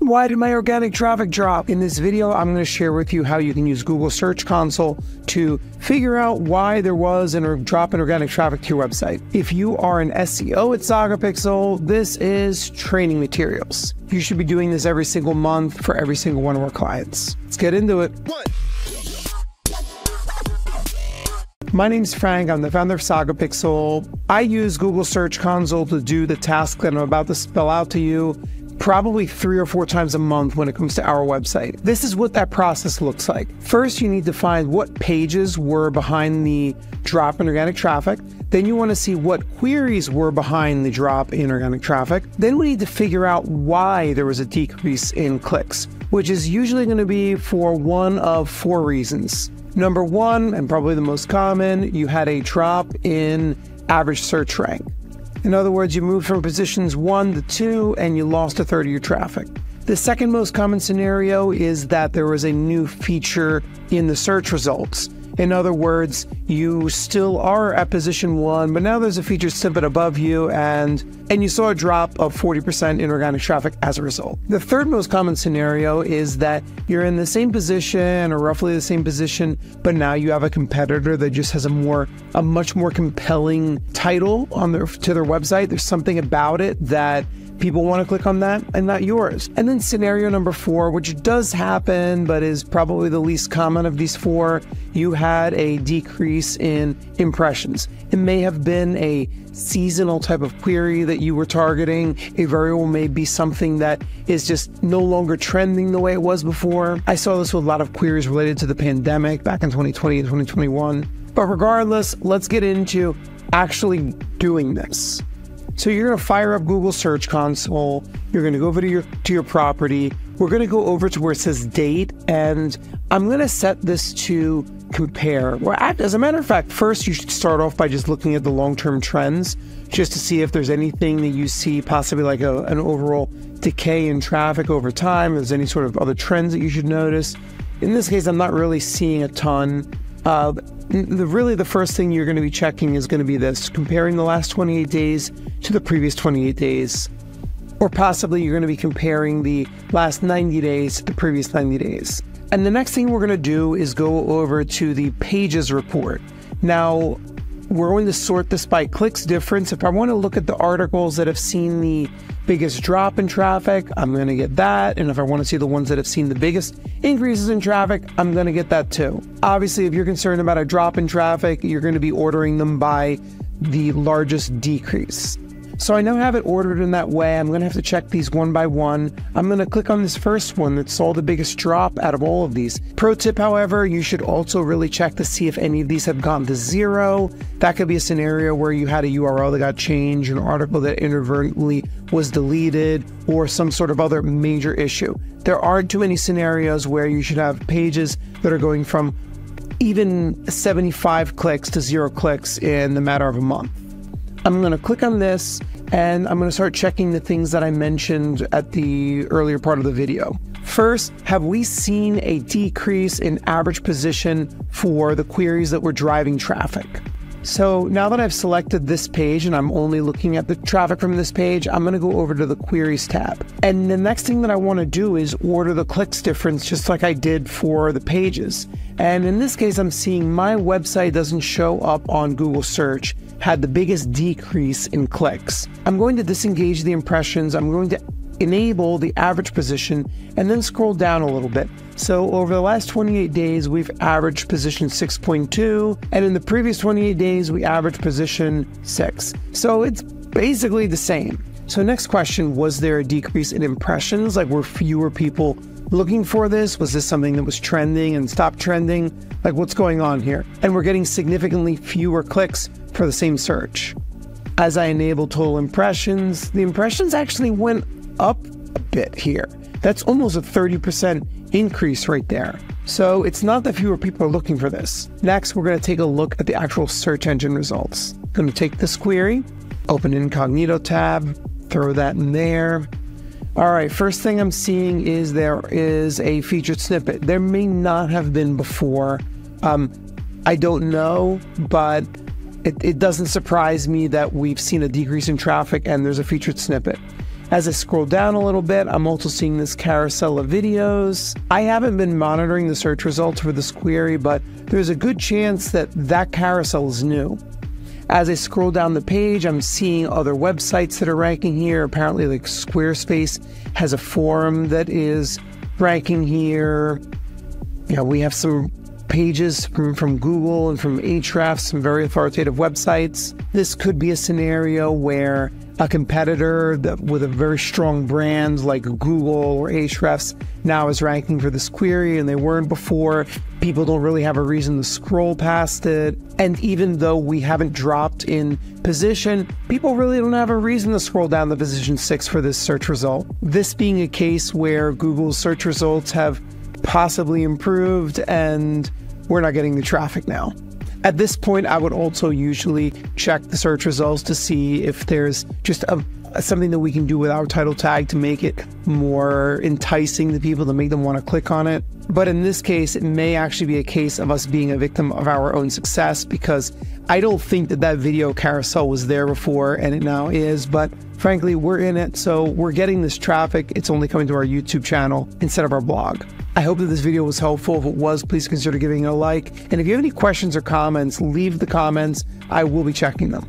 Why did my organic traffic drop? In this video, I'm going to share with you how you can use Google Search Console to figure out why there was a drop in organic traffic to your website. If you are an SEO at Sagapixel, this is training materials. You should be doing this every single month for every single one of our clients. Let's get into it. My name's Frank. I'm the founder of Sagapixel. I use Google Search Console to do the task that I'm about to spell out to you probably three or four times a month when it comes to our website. This is what that process looks like. First, you need to find what pages were behind the drop in organic traffic. Then you want to see what queries were behind the drop in organic traffic. Then we need to figure out why there was a decrease in clicks, which is usually going to be for one of four reasons. Number one, and probably the most common, you had a drop in average search rank. In other words, you moved from positions one to two and you lost a third of your traffic. The second most common scenario is that there was a new feature in the search results. In other words, you still are at position one, but now there's a featured snippet above you, and and you saw a drop of 40% in organic traffic as a result. The third most common scenario is that you're in the same position or roughly the same position, but now you have a competitor that just has a more a much more compelling title on their to their website. There's something about it that people want to click on that and not yours. And then scenario number four, which does happen, but is probably the least common of these four, you had a decrease in impressions. It may have been a seasonal type of query that you were targeting. Very well may be something that is just no longer trending the way it was before. I saw this with a lot of queries related to the pandemic back in 2020 and 2021. But regardless, let's get into actually doing this. So you're going to fire up Google Search Console. You're going to go over to your to your property. We're going to go over to where it says date, and I'm going to set this to compare. Well, as a matter of fact, first you should start off by just looking at the long-term trends, just to see if there's anything that you see, possibly like a, an overall decay in traffic over time. If there's any sort of other trends that you should notice. In this case, I'm not really seeing a ton. The, really, the first thing you're going to be checking is going to be this comparing the last 28 days to the previous 28 days. Or possibly you're going to be comparing the last 90 days to the previous 90 days. And the next thing we're going to do is go over to the pages report. Now, we're going to sort this by clicks difference. If I want to look at the articles that have seen the biggest drop in traffic, I'm going to get that. And if I want to see the ones that have seen the biggest increases in traffic, I'm going to get that too. Obviously, if you're concerned about a drop in traffic, you're going to be ordering them by the largest decrease. So I now have it ordered in that way. I'm going to have to check these one by one. I'm going to click on this first one that saw the biggest drop out of all of these. Pro tip, however, you should also really check to see if any of these have gone to zero. That could be a scenario where you had a URL that got changed, an article that inadvertently was deleted, or some sort of other major issue. There aren't too many scenarios where you should have pages that are going from even 75 clicks to zero clicks in the matter of a month. I'm going to click on this and I'm going to start checking the things that I mentioned at the earlier part of the video. First, have we seen a decrease in average position for the queries that were driving traffic? So now that I've selected this page and I'm only looking at the traffic from this page, I'm going to go over to the queries tab. And the next thing that I want to do is order the clicks difference just like I did for the pages. And in this case, I'm seeing my website doesn't show up on Google search had the biggest decrease in clicks. I'm going to disengage the impressions. I'm going to enable the average position and then scroll down a little bit. So over the last 28 days, we've averaged position 6.2, and in the previous 28 days, we averaged position 6. So it's basically the same. So next question, was there a decrease in impressions? Like were fewer people looking for this? Was this something that was trending and stopped trending? Like, what's going on here? And we're getting significantly fewer clicks for the same search. As I enable total impressions, the impressions actually went up a bit here. That's almost a 30% increase right there. So it's not that fewer people are looking for this. Next, we're going to take a look at the actual search engine results. I'm going to take this query, open incognito tab, throw that in there, all right, first thing I'm seeing is there is a featured snippet. There may not have been before. Um, I don't know, but it, it doesn't surprise me that we've seen a decrease in traffic and there's a featured snippet. As I scroll down a little bit, I'm also seeing this carousel of videos. I haven't been monitoring the search results for this query, but there's a good chance that that carousel is new. As I scroll down the page, I'm seeing other websites that are ranking here. Apparently, like Squarespace has a forum that is ranking here. Know, we have some pages from, from Google and from Ahrefs, some very authoritative websites. This could be a scenario where a competitor that with a very strong brand like Google or Ahrefs now is ranking for this query and they weren't before. People don't really have a reason to scroll past it. And even though we haven't dropped in position, people really don't have a reason to scroll down to position six for this search result. This being a case where Google's search results have possibly improved and we're not getting the traffic now. At this point, I would also usually check the search results to see if there's just a something that we can do with our title tag to make it more enticing to people to make them want to click on it. But in this case, it may actually be a case of us being a victim of our own success because I don't think that that video carousel was there before and it now is. But frankly, we're in it. So we're getting this traffic. It's only coming to our YouTube channel instead of our blog. I hope that this video was helpful. If it was, please consider giving it a like. And if you have any questions or comments, leave the comments. I will be checking them.